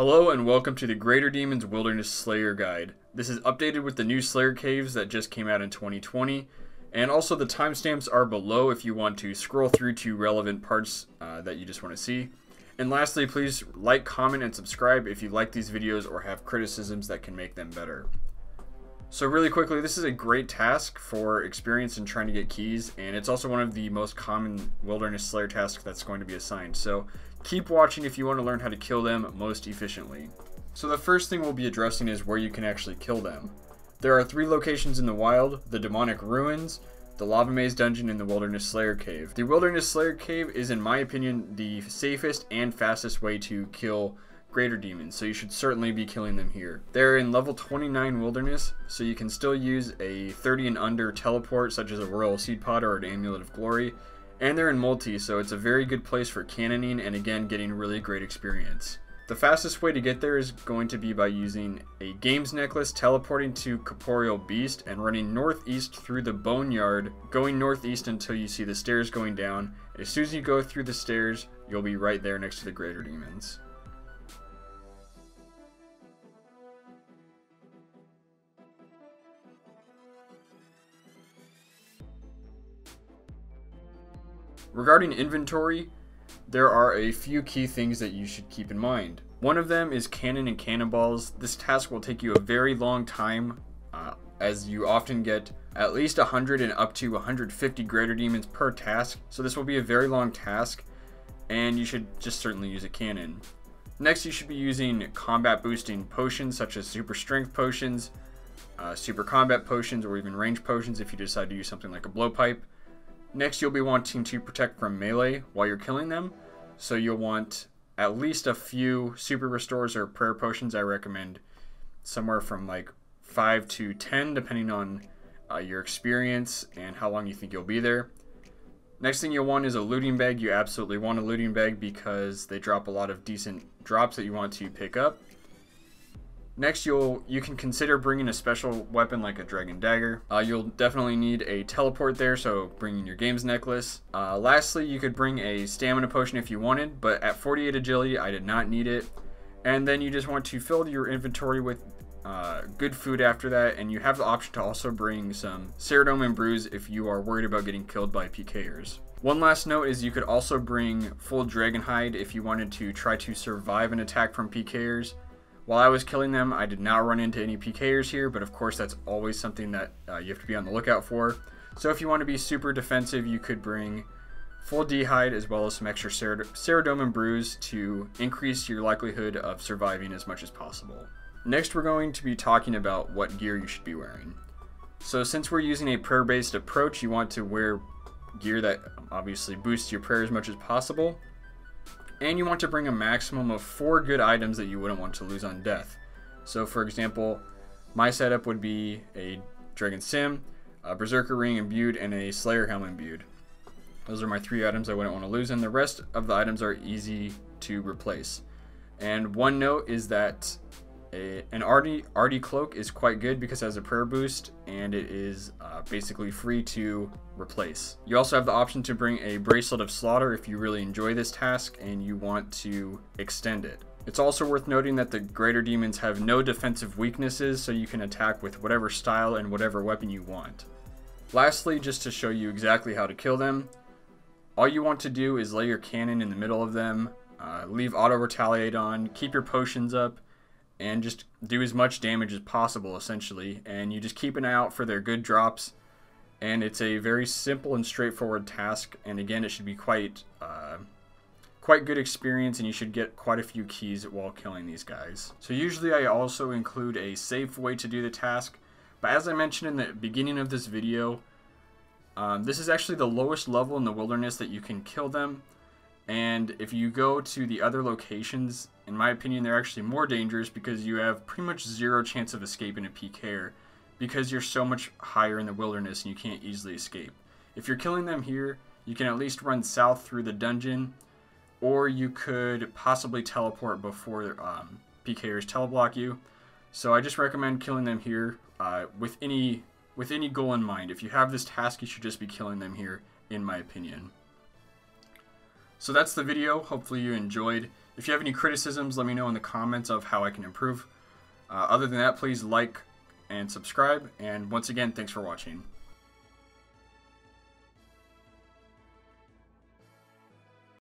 Hello and welcome to the Greater Demons Wilderness Slayer Guide. This is updated with the new Slayer Caves that just came out in 2020, and also the timestamps are below if you want to scroll through to relevant parts uh, that you just want to see. And lastly, please like, comment, and subscribe if you like these videos or have criticisms that can make them better. So really quickly, this is a great task for experience in trying to get keys, and it's also one of the most common Wilderness Slayer tasks that's going to be assigned. So keep watching if you want to learn how to kill them most efficiently. So the first thing we'll be addressing is where you can actually kill them. There are three locations in the wild, the Demonic Ruins, the Lava Maze Dungeon, and the Wilderness Slayer Cave. The Wilderness Slayer Cave is, in my opinion, the safest and fastest way to kill greater demons, so you should certainly be killing them here. They're in level 29 wilderness, so you can still use a 30 and under teleport such as a Royal Seed Pod or an Amulet of Glory, and they're in multi, so it's a very good place for cannoning and again getting really great experience. The fastest way to get there is going to be by using a games necklace, teleporting to Corporeal Beast, and running northeast through the Boneyard, going northeast until you see the stairs going down. As soon as you go through the stairs, you'll be right there next to the Greater Demons. Regarding inventory, there are a few key things that you should keep in mind. One of them is cannon and cannonballs. This task will take you a very long time uh, as you often get at least 100 and up to 150 greater demons per task. So this will be a very long task and you should just certainly use a cannon. Next you should be using combat boosting potions such as super strength potions, uh, super combat potions or even range potions if you decide to use something like a blowpipe. Next, you'll be wanting to protect from melee while you're killing them. So you'll want at least a few super restores or prayer potions. I recommend somewhere from like 5 to 10, depending on uh, your experience and how long you think you'll be there. Next thing you'll want is a looting bag. You absolutely want a looting bag because they drop a lot of decent drops that you want to pick up. Next, you'll you can consider bringing a special weapon like a dragon dagger. Uh, you'll definitely need a teleport there, so bringing your games necklace. Uh, lastly, you could bring a stamina potion if you wanted, but at 48 agility, I did not need it. And then you just want to fill your inventory with uh, good food after that, and you have the option to also bring some Saradomin Brews if you are worried about getting killed by PKers. One last note is you could also bring full Dragon Hide if you wanted to try to survive an attack from PKers. While I was killing them, I did not run into any PKers here, but of course that's always something that uh, you have to be on the lookout for. So if you want to be super defensive, you could bring full D'hide as well as some extra Saradomin Brews to increase your likelihood of surviving as much as possible. Next we're going to be talking about what gear you should be wearing. So since we're using a prayer-based approach, you want to wear gear that obviously boosts your prayer as much as possible and you want to bring a maximum of four good items that you wouldn't want to lose on death. So for example, my setup would be a Dragon Scim, a Berserker Ring imbued, and a Slayer Helm imbued. Those are my three items I wouldn't want to lose, and the rest of the items are easy to replace. And one note is that a, an Ardy, Ardy cloak is quite good because it has a prayer boost and it is uh, basically free to replace. You also have the option to bring a bracelet of slaughter if you really enjoy this task and you want to extend it. It's also worth noting that the greater demons have no defensive weaknesses so you can attack with whatever style and whatever weapon you want. Lastly, just to show you exactly how to kill them, all you want to do is lay your cannon in the middle of them, uh, leave auto retaliate on, keep your potions up, and just do as much damage as possible essentially. And you just keep an eye out for their good drops. And it's a very simple and straightforward task. And again it should be quite uh, quite good experience and you should get quite a few keys while killing these guys. So usually I also include a safe way to do the task. But as I mentioned in the beginning of this video um, this is actually the lowest level in the wilderness that you can kill them and if you go to the other locations, in my opinion, they're actually more dangerous because you have pretty much zero chance of escaping a PK because you're so much higher in the wilderness and you can't easily escape. If you're killing them here, you can at least run south through the dungeon, or you could possibly teleport before um, PKers teleblock you. So I just recommend killing them here uh, with any with any goal in mind. If you have this task, you should just be killing them here, in my opinion. So that's the video. Hopefully you enjoyed. If you have any criticisms, let me know in the comments of how I can improve. Uh, other than that, please like and subscribe. And once again, thanks for watching.